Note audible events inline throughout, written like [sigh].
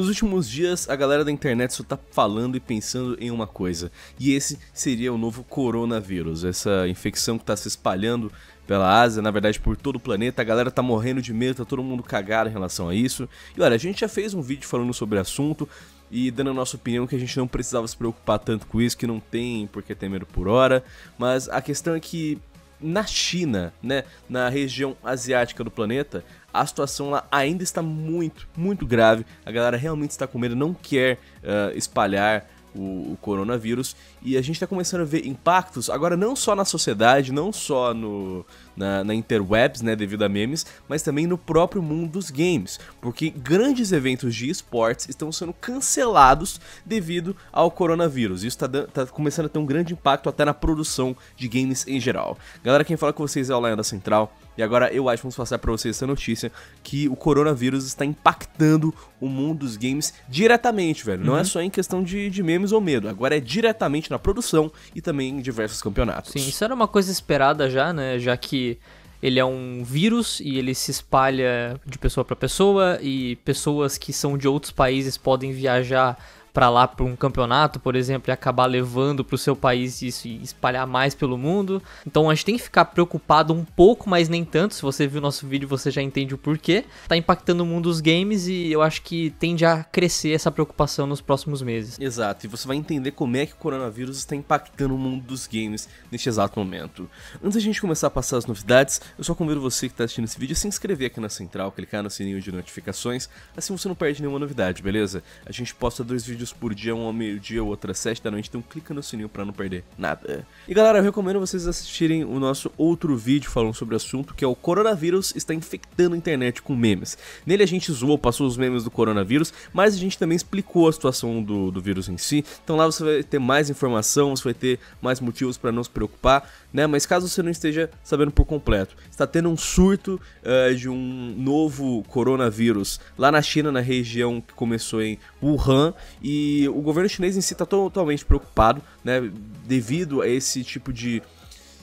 Nos últimos dias, a galera da internet só tá falando e pensando em uma coisa, e esse seria o novo coronavírus, essa infecção que tá se espalhando pela Ásia, na verdade por todo o planeta, a galera tá morrendo de medo, tá todo mundo cagado em relação a isso. E olha, a gente já fez um vídeo falando sobre o assunto, e dando a nossa opinião que a gente não precisava se preocupar tanto com isso, que não tem porque ter medo por hora, mas a questão é que na China, né, na região asiática do planeta, a situação lá ainda está muito, muito grave. A galera realmente está com medo, não quer uh, espalhar o, o, coronavírus e a gente está começando a ver impactos agora não só na sociedade, não só no, na, na, interwebs, né, devido a memes, mas também no próprio mundo dos games, porque grandes eventos de esportes estão sendo cancelados devido ao coronavírus. Isso está tá começando a ter um grande impacto até na produção de games em geral. Galera, quem fala com vocês é o Lion da Central. E agora eu acho que vamos passar para vocês essa notícia que o coronavírus está impactando o mundo dos games diretamente, velho. Uhum. Não é uhum. só em questão de, de memes ou medo, agora é diretamente na produção e também em diversos campeonatos. Sim, isso era uma coisa esperada já, né? Já que ele é um vírus e ele se espalha de pessoa para pessoa e pessoas que são de outros países podem viajar para lá para um campeonato, por exemplo, e acabar levando para o seu país isso e espalhar mais pelo mundo. Então a gente tem que ficar preocupado um pouco, mas nem tanto. Se você viu nosso vídeo, você já entende o porquê. Tá impactando o mundo dos games e eu acho que tende a crescer essa preocupação nos próximos meses. Exato, e você vai entender como é que o coronavírus está impactando o mundo dos games neste exato momento. Antes da gente começar a passar as novidades, eu só convido você que está assistindo esse vídeo a se inscrever aqui na central, clicar no sininho de notificações, assim você não perde nenhuma novidade, beleza? A gente posta dois vídeos vídeos por dia, um ao meio-dia, outro às 7 da noite, então clica no sininho para não perder nada. E galera, eu recomendo vocês assistirem o nosso outro vídeo falando sobre o assunto, que é o coronavírus está infectando a internet com memes. Nele a gente zoou, passou os memes do coronavírus, mas a gente também explicou a situação do, do vírus em si, então lá você vai ter mais informação, você vai ter mais motivos para não se preocupar, né? Mas caso você não esteja sabendo por completo, está tendo um surto uh, de um novo coronavírus lá na China, na região que começou em Wuhan, e o governo chinês em si está totalmente preocupado, né? Devido a esse tipo de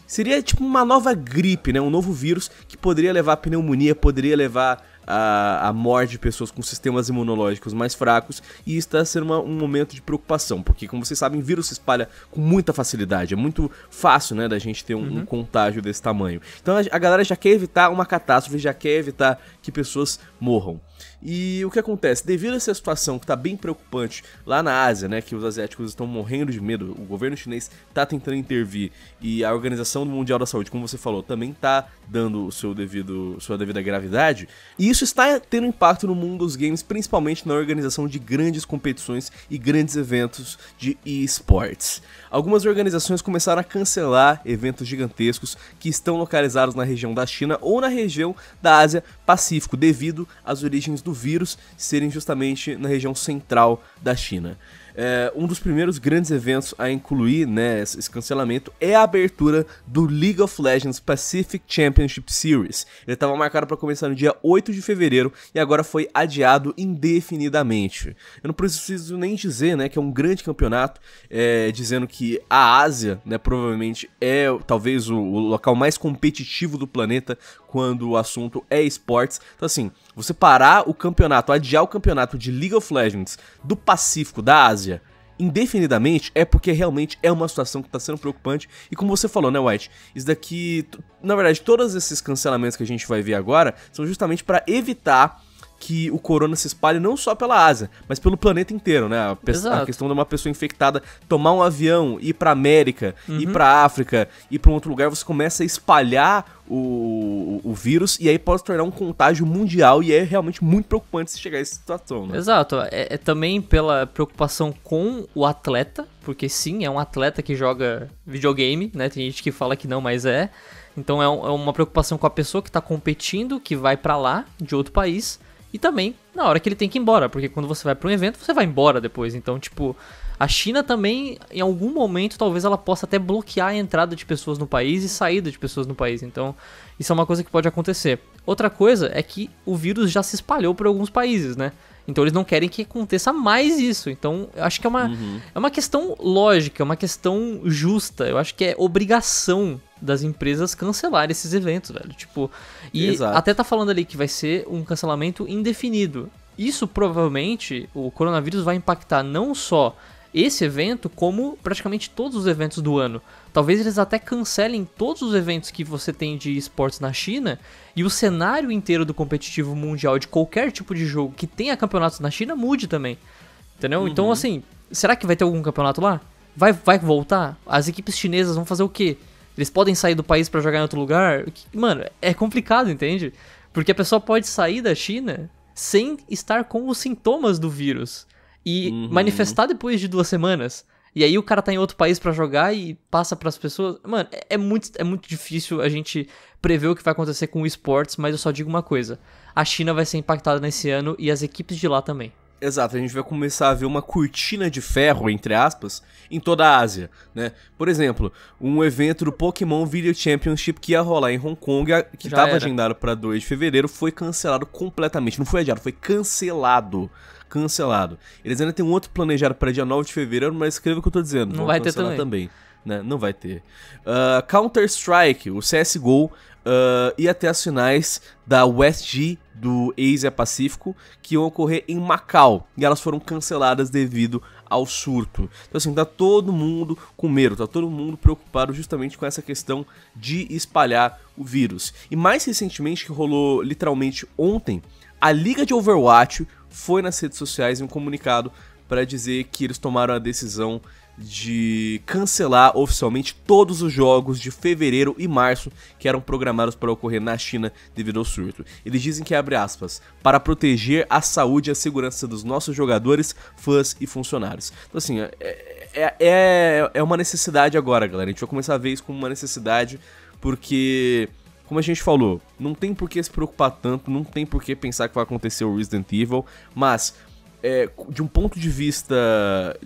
seria tipo uma nova gripe, né? Um novo vírus que poderia levar a pneumonia, poderia levar a, a morte de pessoas com sistemas imunológicos mais fracos e está sendo uma, um momento de preocupação, porque como vocês sabem, vírus se espalha com muita facilidade, é muito fácil, né, da gente ter um, uhum. um contágio desse tamanho. Então a, a galera já quer evitar uma catástrofe, já quer evitar que pessoas morram. E o que acontece? Devido a essa situação que está bem preocupante lá na Ásia, né, que os asiáticos estão morrendo de medo, o governo chinês está tentando intervir e a Organização Mundial da Saúde, como você falou, também está dando o seu devido, sua devida gravidade. E isso está tendo impacto no mundo dos games, principalmente na organização de grandes competições e grandes eventos de esportes. Algumas organizações começaram a cancelar eventos gigantescos que estão localizados na região da China ou na região da Ásia Pacífico, devido às origens do vírus serem justamente na região central da China. É, um dos primeiros grandes eventos a incluir né, esse cancelamento é a abertura do League of Legends Pacific Championship Series. Ele estava marcado para começar no dia 8 de fevereiro e agora foi adiado indefinidamente. Eu não preciso nem dizer né, que é um grande campeonato, é, dizendo que a Ásia né, provavelmente é talvez o, o local mais competitivo do planeta quando o assunto é esportes. Então, assim, você parar o campeonato, adiar o campeonato de League of Legends do Pacífico, da Ásia, indefinidamente, é porque realmente é uma situação que está sendo preocupante. E como você falou, né, White? Isso daqui. Na verdade, todos esses cancelamentos que a gente vai ver agora são justamente para evitar que o corona se espalhe não só pela Ásia, mas pelo planeta inteiro, né? A, a questão de uma pessoa infectada tomar um avião, ir pra América, uhum. ir pra África, ir pra um outro lugar, você começa a espalhar o, o, o, vírus e aí pode se tornar um contágio mundial e é realmente muito preocupante se chegar a essa situação, né? Exato. É, é também pela preocupação com o atleta, porque sim, é um atleta que joga videogame, né? Tem gente que fala que não, mas é. Então é, um, é uma preocupação com a pessoa que tá competindo, que vai para lá, de outro país e também na hora que ele tem que ir embora, porque quando você vai para um evento, você vai embora depois. Então, tipo, a China também, em algum momento, talvez ela possa até bloquear a entrada de pessoas no país e saída de pessoas no país. Então, isso é uma coisa que pode acontecer. Outra coisa é que o vírus já se espalhou por alguns países, né? Então eles não querem que aconteça mais isso. Então eu acho que é uma, uhum. é uma questão lógica, é uma questão justa. Eu acho que é obrigação das empresas cancelar esses eventos, velho. Tipo, e Exato. até tá falando ali que vai ser um cancelamento indefinido. Isso provavelmente, o coronavírus vai impactar não só esse evento, como praticamente todos os eventos do ano. Talvez eles até cancelem todos os eventos que você tem de esportes na China e o cenário inteiro do competitivo mundial de qualquer tipo de jogo que tenha campeonatos na China mude também. Entendeu? Uhum. Então, assim, será que vai ter algum campeonato lá? Vai, vai voltar? As equipes chinesas vão fazer o quê? Eles podem sair do país para jogar em outro lugar? Mano, é complicado, entende? Porque a pessoa pode sair da China sem estar com os sintomas do vírus e uhum. manifestar depois de duas semanas. E aí o cara tá em outro país para jogar e passa para as pessoas. Mano, é, é, muito, é muito difícil a gente prever o que vai acontecer com o esportes, mas eu só digo uma coisa: a China vai ser impactada nesse ano e as equipes de lá também. Exato, a gente vai começar a ver uma cortina de ferro, entre aspas, em toda a Ásia, né? Por exemplo, um evento do Pokémon Video Championship que ia rolar em Hong Kong, que estava agendado para 2 de fevereiro, foi cancelado completamente. Não foi adiado, foi cancelado. Cancelado. Eles ainda têm um outro planejado para dia 9 de fevereiro, mas escreva o que eu tô dizendo. Não vai ter também. também né? Não vai ter. Uh, Counter-Strike, o CSGO, uh, e até as finais da WestG do Asia Pacífico que iam ocorrer em Macau e elas foram canceladas devido ao surto. Então assim, tá todo mundo com medo, tá todo mundo preocupado justamente com essa questão de espalhar o vírus. E mais recentemente, que rolou literalmente ontem, a Liga de Overwatch foi nas redes sociais em um comunicado para dizer que eles tomaram a decisão de cancelar oficialmente todos os jogos de fevereiro e março que eram programados para ocorrer na China devido ao surto. Eles dizem que abre aspas para proteger a saúde e a segurança dos nossos jogadores, fãs e funcionários. Então assim, é, é, é, é uma necessidade agora, galera. A gente vai começar a ver isso como uma necessidade porque como a gente falou, não tem por que se preocupar tanto, não tem por que pensar que vai acontecer o Resident Evil, mas é, de um ponto de vista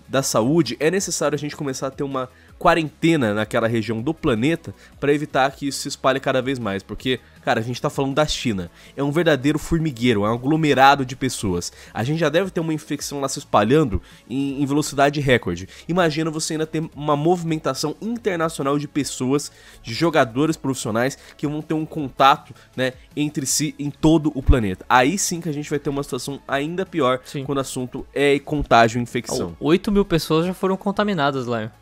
da saúde, é necessário a gente começar a ter uma quarentena naquela região do planeta para evitar que isso se espalhe cada vez mais, porque, cara, a gente tá falando da China, é um verdadeiro formigueiro, é um aglomerado de pessoas. A gente já deve ter uma infecção lá se espalhando em, em velocidade recorde. Imagina você ainda ter uma movimentação internacional de pessoas, de jogadores profissionais que vão ter um contato, né, entre si em todo o planeta. Aí sim que a gente vai ter uma situação ainda pior sim. quando o assunto é contágio e infecção. 8 mil pessoas já foram contaminadas lá.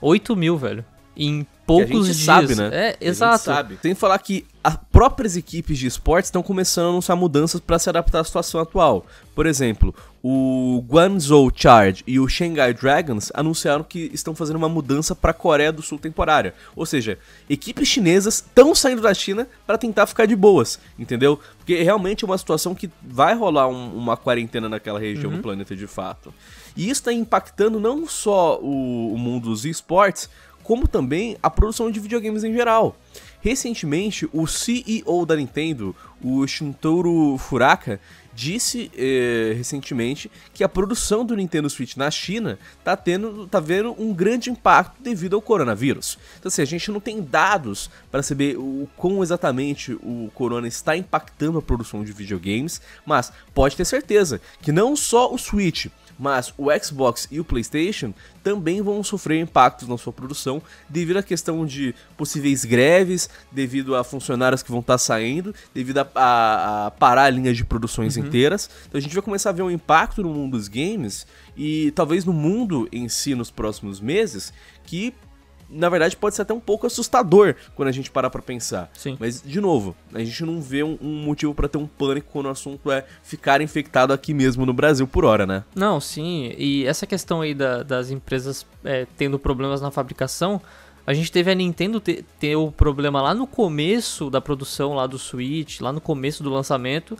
8 mil, velho. Em poucos dias. sabe, né? É, exato. sabe. Tem que falar que as próprias equipes de esportes estão começando a anunciar mudanças para se adaptar à situação atual. Por exemplo, o Guangzhou Charge e o Shanghai Dragons anunciaram que estão fazendo uma mudança para a Coreia do Sul temporária. Ou seja, equipes chinesas estão saindo da China para tentar ficar de boas, entendeu? Porque realmente é uma situação que vai rolar um, uma quarentena naquela região uhum. do planeta de fato. E isso está impactando não só o, o mundo dos esportes, como também a produção de videogames em geral. Recentemente, o CEO da Nintendo, o Shintaro Furaka, disse eh, recentemente que a produção do Nintendo Switch na China está tendo, tá vendo um grande impacto devido ao coronavírus. Então, assim, a gente não tem dados para saber o como exatamente o corona está impactando a produção de videogames, mas pode ter certeza que não só o Switch, mas o Xbox e o PlayStation também vão sofrer impactos na sua produção devido à questão de possíveis greves, devido a funcionários que vão estar tá saindo, devido a, a, a parar linhas de produções uhum. inteiras. Então a gente vai começar a ver um impacto no mundo dos games e talvez no mundo em si nos próximos meses que na verdade pode ser até um pouco assustador quando a gente parar pra pensar. Sim. Mas, de novo, a gente não vê um, um motivo para ter um pânico quando o assunto é ficar infectado aqui mesmo no Brasil por hora, né? Não, sim. E essa questão aí da, das empresas é, tendo problemas na fabricação, a gente teve a Nintendo ter, ter o problema lá no começo da produção lá do Switch, lá no começo do lançamento,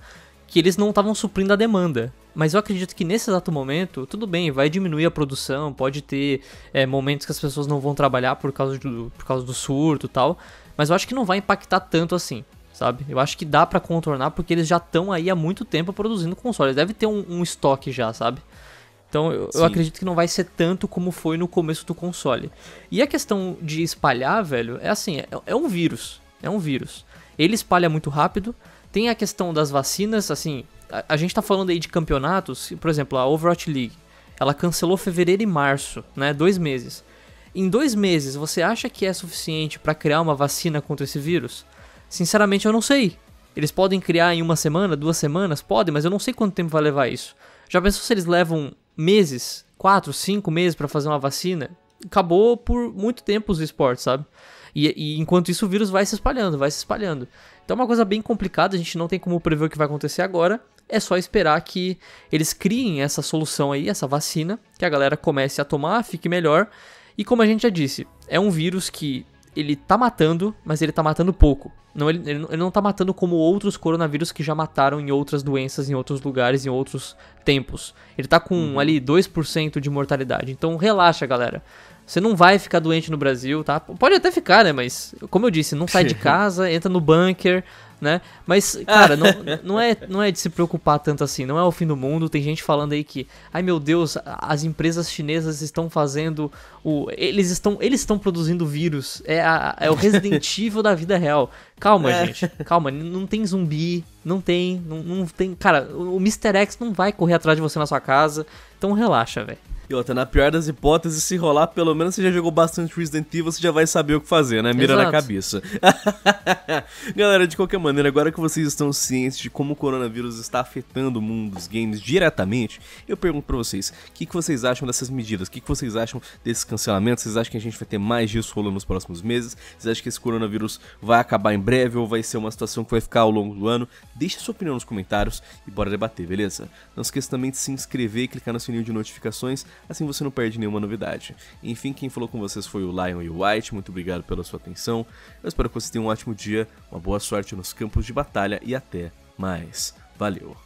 que eles não estavam suprindo a demanda. Mas eu acredito que nesse exato momento, tudo bem, vai diminuir a produção, pode ter é, momentos que as pessoas não vão trabalhar por causa, do, por causa do surto e tal. Mas eu acho que não vai impactar tanto assim, sabe? Eu acho que dá para contornar porque eles já estão aí há muito tempo produzindo consoles. Deve ter um, um estoque já, sabe? Então eu, eu, acredito que não vai ser tanto como foi no começo do console. E a questão de espalhar, velho, é assim, é, é um vírus. É um vírus. Ele espalha muito rápido. Tem a questão das vacinas, assim, a, a gente tá falando aí de campeonatos, por exemplo, a Overwatch League, ela cancelou fevereiro e março, né? Dois meses. Em dois meses, você acha que é suficiente para criar uma vacina contra esse vírus? Sinceramente, eu não sei. Eles podem criar em uma semana, duas semanas? Podem, mas eu não sei quanto tempo vai levar isso. Já pensou se eles levam meses, quatro, cinco meses para fazer uma vacina? Acabou por muito tempo os esportes, sabe? E, e, enquanto isso o vírus vai se espalhando, vai se espalhando. Então é uma coisa bem complicada, a gente não tem como prever o que vai acontecer agora. É só esperar que eles criem essa solução aí, essa vacina, que a galera comece a tomar, fique melhor. E como a gente já disse, é um vírus que ele tá matando, mas ele tá matando pouco. Não, ele, ele não tá matando como outros coronavírus que já mataram em outras doenças, em outros lugares, em outros tempos. Ele tá com uhum. ali 2% de mortalidade. Então relaxa, galera. Você não vai ficar doente no Brasil, tá? Pode até ficar, né? Mas, como eu disse, não sai de [laughs] casa, entra no bunker, né? Mas, cara, não, não, é, não é de se preocupar tanto assim, não é o fim do mundo. Tem gente falando aí que, ai meu Deus, as empresas chinesas estão fazendo o. Eles estão, eles estão produzindo vírus. É, a, é o [laughs] Resident Evil da vida real. Calma, é. gente, calma, não tem zumbi, não tem, não, não tem. Cara, o Mr. X não vai correr atrás de você na sua casa, então relaxa, velho. E outra, na pior das hipóteses, se rolar, pelo menos você já jogou bastante Resident Evil, você já vai saber o que fazer, né? Mira Exato. na cabeça. [laughs] Galera, de qualquer maneira, agora que vocês estão cientes de como o coronavírus está afetando o mundo dos games diretamente, eu pergunto pra vocês, o que, que vocês acham dessas medidas? O que, que vocês acham desses cancelamentos? Vocês acham que a gente vai ter mais disso rolando nos próximos meses? Vocês acham que esse coronavírus vai acabar em breve ou vai ser uma situação que vai ficar ao longo do ano? Deixe sua opinião nos comentários e bora debater, beleza? Não esqueça também de se inscrever e clicar no sininho de notificações assim você não perde nenhuma novidade. Enfim, quem falou com vocês foi o Lion e o White, muito obrigado pela sua atenção. Eu espero que vocês tenham um ótimo dia, uma boa sorte nos campos de batalha e até mais. Valeu!